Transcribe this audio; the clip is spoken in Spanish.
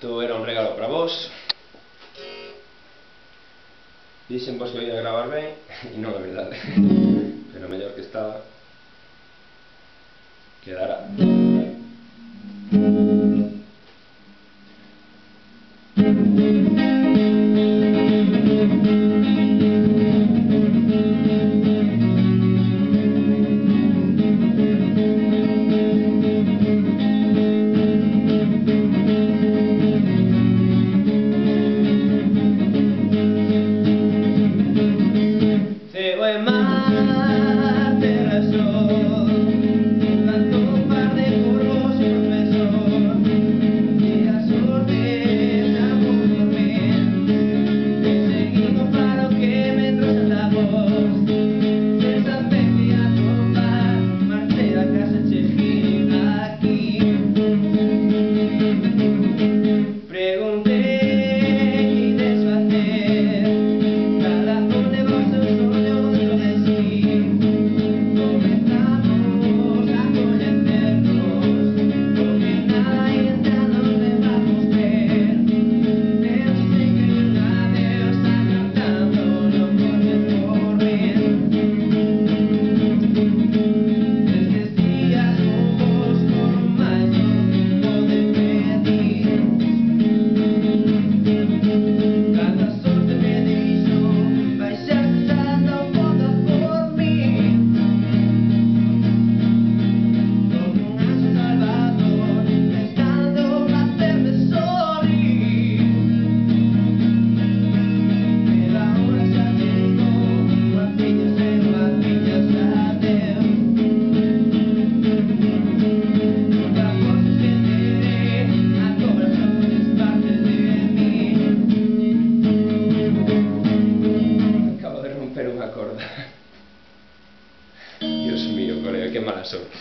Isto era un regalo para vos. Dixen vos que o ia gravar ben E non a verdade Pero mellor que estaba Quedará Qué mala suerte.